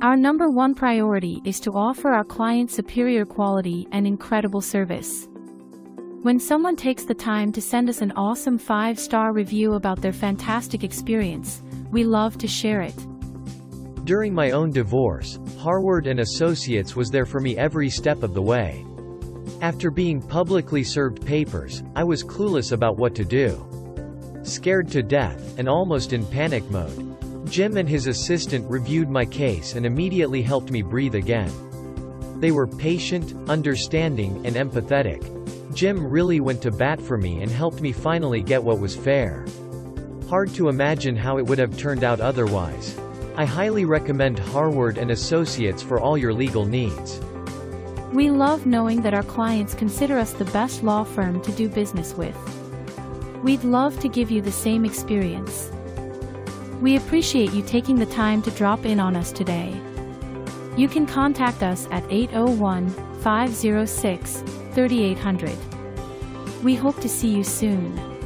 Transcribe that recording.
Our number one priority is to offer our clients superior quality and incredible service. When someone takes the time to send us an awesome 5-star review about their fantastic experience, we love to share it. During my own divorce, Harward and Associates was there for me every step of the way. After being publicly served papers, I was clueless about what to do. Scared to death, and almost in panic mode. Jim and his assistant reviewed my case and immediately helped me breathe again. They were patient, understanding, and empathetic. Jim really went to bat for me and helped me finally get what was fair. Hard to imagine how it would have turned out otherwise. I highly recommend Harward and Associates for all your legal needs. We love knowing that our clients consider us the best law firm to do business with. We'd love to give you the same experience. We appreciate you taking the time to drop in on us today. You can contact us at 801 506 3800. We hope to see you soon.